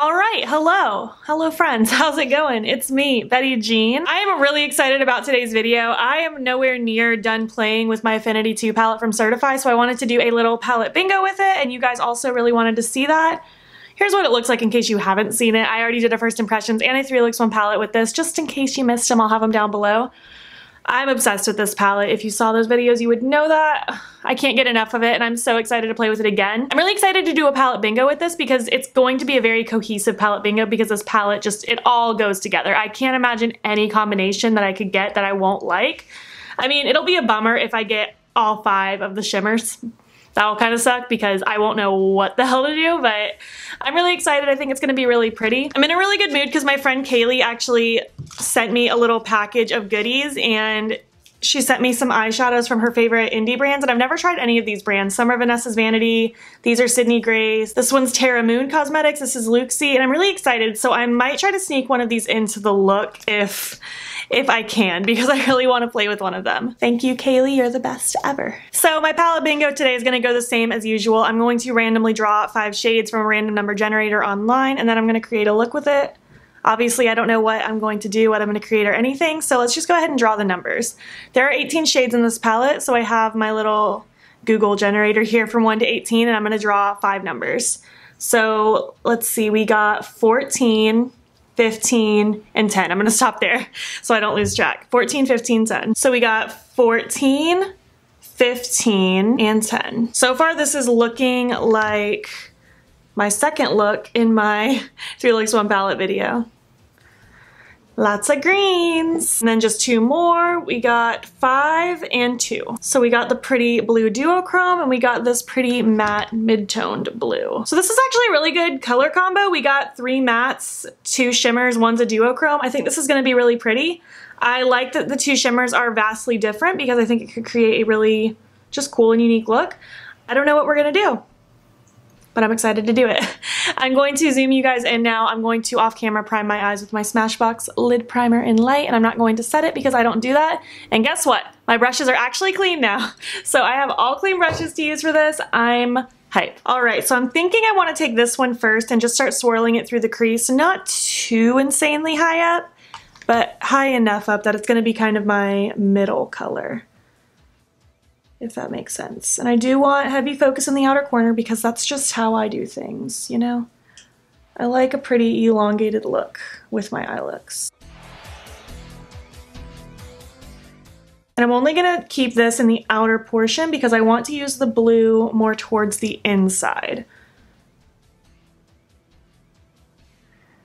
All right, hello. Hello friends, how's it going? It's me, Betty Jean. I am really excited about today's video. I am nowhere near done playing with my Affinity 2 palette from Certifeye, so I wanted to do a little palette bingo with it, and you guys also really wanted to see that. Here's what it looks like in case you haven't seen it. I already did a first impressions and a 3 looks 1 palette with this, just in case you missed them, I'll have them down below. I'm obsessed with this palette. If you saw those videos, you would know that. I can't get enough of it and I'm so excited to play with it again. I'm really excited to do a palette bingo with this because it's going to be a very cohesive palette bingo because this palette just, it all goes together. I can't imagine any combination that I could get that I won't like. I mean, it'll be a bummer if I get all five of the shimmers that'll kind of suck because I won't know what the hell to do, but I'm really excited. I think it's gonna be really pretty. I'm in a really good mood because my friend Kaylee actually sent me a little package of goodies and she sent me some eyeshadows from her favorite indie brands, and I've never tried any of these brands. Some are Vanessa's Vanity, these are Sydney Grace, this one's Terra Moon Cosmetics, this is Luxie, and I'm really excited, so I might try to sneak one of these into the look if if I can because I really want to play with one of them. Thank you, Kaylee. You're the best ever. So my palette bingo today is going to go the same as usual. I'm going to randomly draw five shades from a random number generator online and then I'm going to create a look with it. Obviously, I don't know what I'm going to do, what I'm going to create or anything, so let's just go ahead and draw the numbers. There are 18 shades in this palette, so I have my little Google generator here from 1 to 18, and I'm going to draw five numbers. So let's see, we got 14, 15, and 10. I'm gonna stop there so I don't lose track. 14, 15, 10. So we got 14, 15, and 10. So far this is looking like my second look in my 3 Looks 1 palette video. Lots of greens. And then just two more. We got five and two. So we got the pretty blue duochrome and we got this pretty matte mid-toned blue. So this is actually a really good color combo. We got three mattes, two shimmers, one's a duochrome. I think this is gonna be really pretty. I like that the two shimmers are vastly different because I think it could create a really just cool and unique look. I don't know what we're gonna do but I'm excited to do it. I'm going to zoom you guys in now. I'm going to off camera prime my eyes with my Smashbox lid primer in light and I'm not going to set it because I don't do that. And guess what? My brushes are actually clean now. So I have all clean brushes to use for this. I'm hype. All right, so I'm thinking I wanna take this one first and just start swirling it through the crease. Not too insanely high up, but high enough up that it's gonna be kind of my middle color if that makes sense. And I do want heavy focus in the outer corner because that's just how I do things, you know? I like a pretty elongated look with my eye looks. And I'm only gonna keep this in the outer portion because I want to use the blue more towards the inside.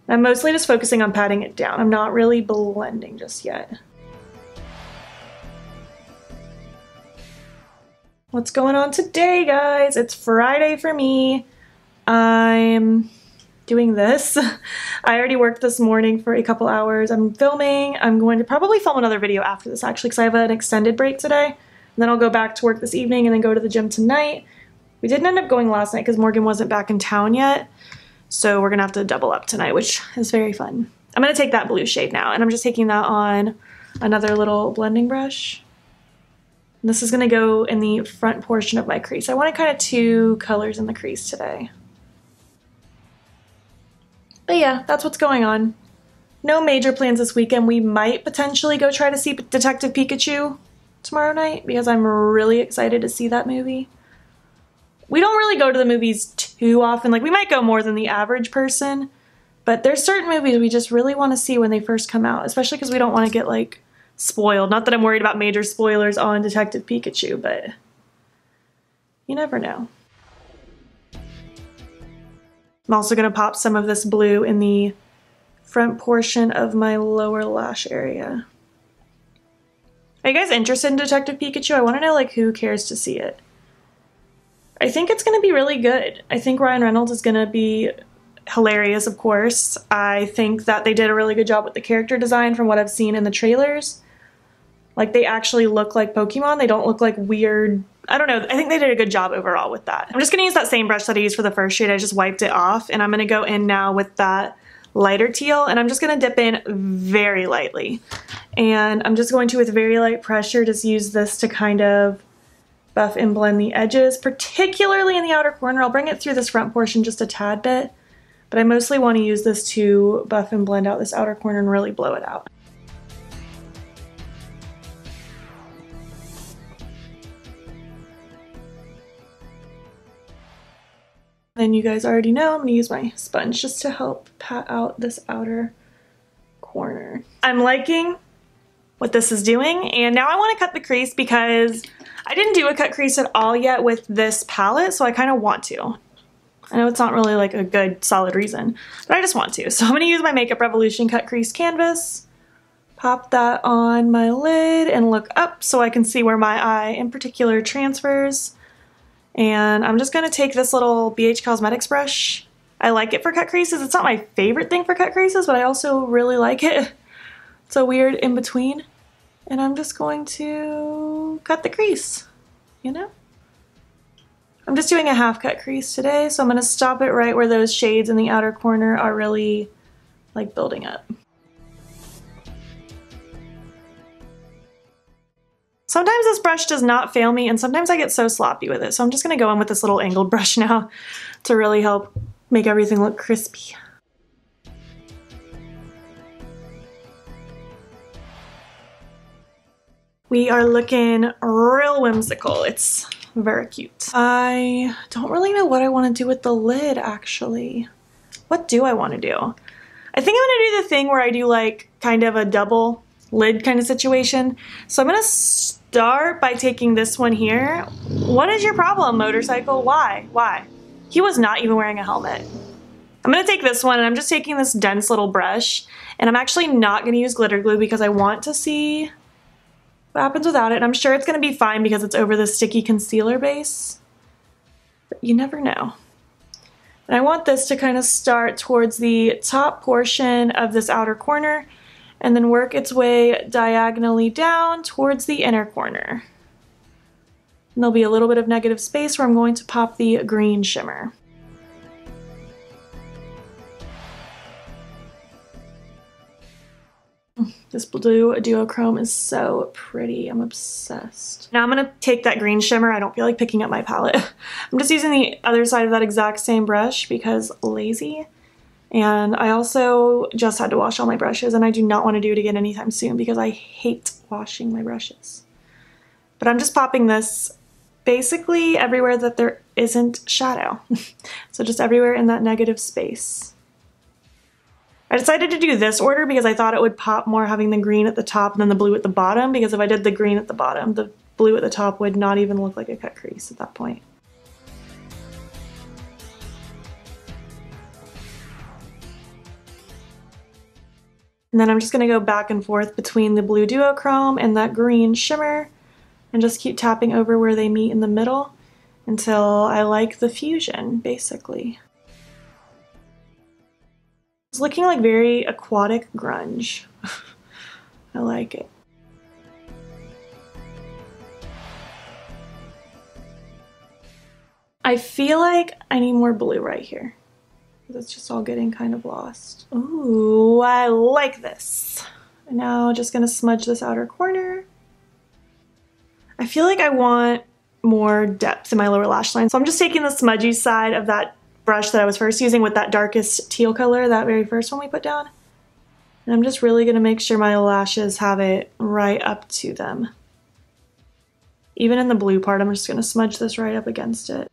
I'm mostly just focusing on patting it down. I'm not really blending just yet. What's going on today, guys? It's Friday for me. I'm doing this. I already worked this morning for a couple hours. I'm filming. I'm going to probably film another video after this, actually, because I have an extended break today. And then I'll go back to work this evening and then go to the gym tonight. We didn't end up going last night because Morgan wasn't back in town yet. So we're going to have to double up tonight, which is very fun. I'm going to take that blue shade now, and I'm just taking that on another little blending brush. This is gonna go in the front portion of my crease. I wanted kind of two colors in the crease today. But yeah, that's what's going on. No major plans this weekend. We might potentially go try to see Detective Pikachu tomorrow night because I'm really excited to see that movie. We don't really go to the movies too often. Like, we might go more than the average person, but there's certain movies we just really want to see when they first come out, especially because we don't want to get, like, spoiled. Not that I'm worried about major spoilers on Detective Pikachu, but you never know. I'm also going to pop some of this blue in the front portion of my lower lash area. Are you guys interested in Detective Pikachu? I want to know like who cares to see it. I think it's going to be really good. I think Ryan Reynolds is going to be hilarious, of course. I think that they did a really good job with the character design from what I've seen in the trailers. Like they actually look like Pokemon. They don't look like weird. I don't know. I think they did a good job overall with that. I'm just going to use that same brush that I used for the first shade. I just wiped it off and I'm going to go in now with that lighter teal and I'm just going to dip in very lightly. And I'm just going to, with very light pressure, just use this to kind of buff and blend the edges, particularly in the outer corner. I'll bring it through this front portion just a tad bit, but I mostly want to use this to buff and blend out this outer corner and really blow it out. And you guys already know I'm going to use my sponge just to help pat out this outer corner. I'm liking what this is doing and now I want to cut the crease because I didn't do a cut crease at all yet with this palette so I kind of want to. I know it's not really like a good solid reason, but I just want to. So I'm going to use my Makeup Revolution cut crease canvas, pop that on my lid and look up so I can see where my eye in particular transfers. And I'm just going to take this little BH Cosmetics brush. I like it for cut creases. It's not my favorite thing for cut creases, but I also really like it. It's a weird in between. And I'm just going to cut the crease, you know? I'm just doing a half cut crease today, so I'm going to stop it right where those shades in the outer corner are really like building up. Sometimes this brush does not fail me and sometimes I get so sloppy with it. So I'm just gonna go in with this little angled brush now to really help make everything look crispy. We are looking real whimsical. It's very cute. I don't really know what I want to do with the lid actually. What do I want to do? I think I'm to do the thing where I do like kind of a double lid kind of situation. So I'm to start by taking this one here. What is your problem, motorcycle? Why? Why? He was not even wearing a helmet. I'm to take this one and I'm just taking this dense little brush and I'm actually not to use glitter glue because I want to see what happens without it. And I'm sure it's to be fine because it's over the sticky concealer base. But you never know. And I want this to kind of start towards the top portion of this outer corner and then work its way diagonally down towards the inner corner. And there'll be a little bit of negative space where I'm going to pop the green shimmer. This blue duochrome is so pretty. I'm obsessed. Now I'm going to take that green shimmer. I don't feel like picking up my palette. I'm just using the other side of that exact same brush because lazy. And I also just had to wash all my brushes and I do not want to do it again anytime soon because I hate washing my brushes. But I'm just popping this basically everywhere that there isn't shadow. so just everywhere in that negative space. I decided to do this order because I thought it would pop more having the green at the top than the blue at the bottom because if I did the green at the bottom, the blue at the top would not even look like a cut crease at that point. And then I'm just going to go back and forth between the blue duochrome and that green shimmer and just keep tapping over where they meet in the middle until I like the fusion, basically. It's looking like very aquatic grunge. I like it. I feel like I need more blue right here. It's just all getting kind of lost. Ooh, I like this. Now just gonna smudge this outer corner. I feel like I want more depth in my lower lash line. So I'm just taking the smudgy side of that brush that I was first using with that darkest teal color, that very first one we put down. And I'm just really gonna make sure my lashes have it right up to them. Even in the blue part, I'm just gonna smudge this right up against it.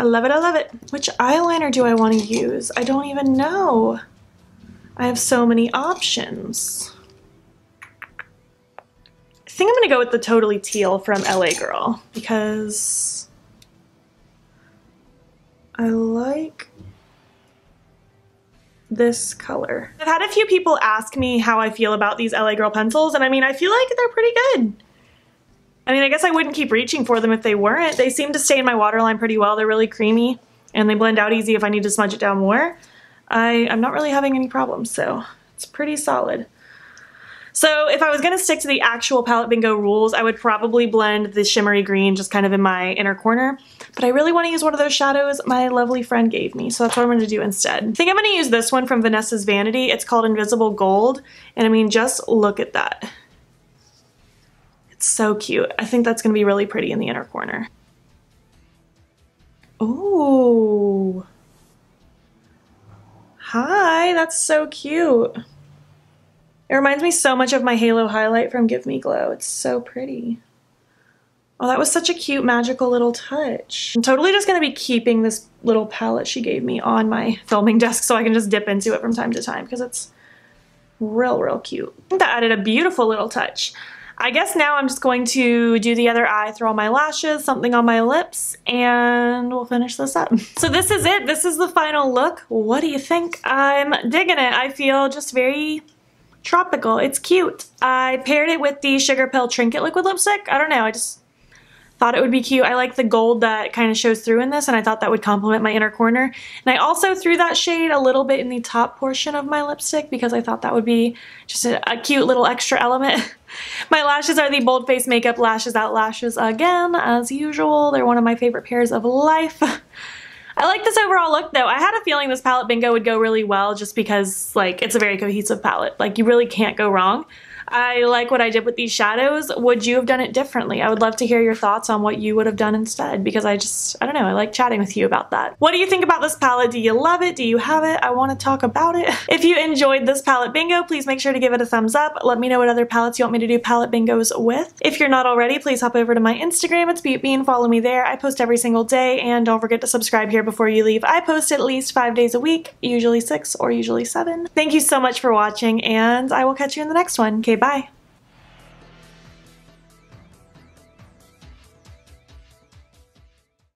I love it. I love it. Which eyeliner do I want to use? I don't even know. I have so many options. I think I'm going to go with the Totally Teal from LA Girl because I like this color. I've had a few people ask me how I feel about these LA Girl pencils and I mean I feel like they're pretty good. I mean, I guess I wouldn't keep reaching for them if they weren't. They seem to stay in my waterline pretty well. They're really creamy and they blend out easy if I need to smudge it down more. I, I'm not really having any problems, so it's pretty solid. So if I was going to stick to the actual Palette Bingo rules, I would probably blend the shimmery green just kind of in my inner corner. but I really want to use one of those shadows my lovely friend gave me, so that's what I'm going to do instead. I think I'm going to use this one from Vanessa's Vanity. It's called Invisible Gold, and I mean, just look at that. So cute. I think that's going to be really pretty in the inner corner. Oh. Hi, that's so cute. It reminds me so much of my Halo highlight from Give Me Glow. It's so pretty. Oh, that was such a cute, magical little touch. I'm totally just gonna be keeping this little palette she gave me on my filming desk so I can just dip into it from time to time because it's real, real cute. That added a beautiful little touch. I guess now I'm just going to do the other eye, throw on my lashes, something on my lips, and we'll finish this up. So this is it. This is the final look. What do you think? I'm digging it. I feel just very tropical. It's cute. I paired it with the Sugarpill Trinket Liquid Lipstick. I don't know. I just thought it would be cute. I like the gold that kind of shows through in this and I thought that would complement my inner corner. And I also threw that shade a little bit in the top portion of my lipstick because I thought that would be just a, a cute little extra element. my lashes are the Bold Face Makeup Lashes Out Lashes again, as usual. They're one of my favorite pairs of life. I like this overall look though. I had a feeling this palette bingo would go really well just because like it's a very cohesive palette. Like you really can't go wrong. I like what I did with these shadows. Would you have done it differently? I would love to hear your thoughts on what you would have done instead because I just, I don't know, I like chatting with you about that. What do you think about this palette? Do you love it? Do you have it? I want to talk about it. If you enjoyed this palette bingo, please make sure to give it a thumbs up. Let me know what other palettes you want me to do palette bingos with. If you're not already, please hop over to my Instagram. It's BeautBean. Follow me there. I post every single day and don't forget to subscribe here before you leave. I post at least five days a week, usually six or usually seven. Thank you so much for watching and I will catch you in the next one. Okay, bye.